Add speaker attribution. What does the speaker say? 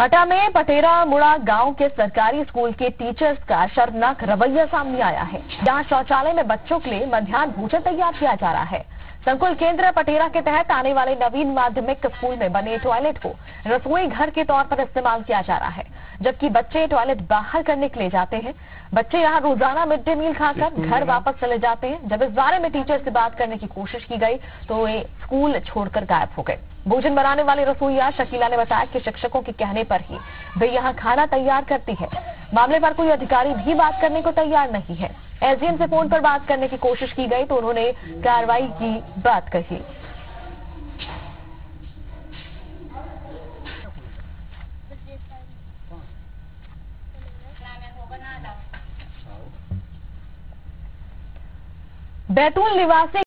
Speaker 1: हटा में पटेरा मुड़ा गाँव के सरकारी स्कूल के टीचर्स का शर्मनाक रवैया सामने आया है। जहाँ शौचालय में बच्चों के लिए मध्यान्ह भोजन तैयार किया जा रहा है। संकुल केंद्र पटेरा के तहत आने वाले नवीन माध्यमिक स्कूल में बने टॉयलेट को रसोई घर के तौर पर इस्तेमाल किया जा रहा है। जबकि बच्चे टॉयलेट बाहर करने के लिए जाते हैं। बच्चे यहाँ रोज़ाना मिड डे मील खाकर घर वापस चले जाते हैं। जब इस बारे में टीचर से बात करने की कोशिश की गई तो वे स्कूल छोड़कर गायब हो गए। भोजन बनाने वाले रसोईया शकीला ने बताया कि शिक्षकों के कहने पर ही वे यहाँ खाना तैयार करती है। मामले पर कोई अधिकारी भी बात करने को तैयार नहीं है। एसडीएम से फ़ोन पर बात करने की कोशिश की गई तो उन्होंने कार्रवाई की बात कही। बैतूल निवासी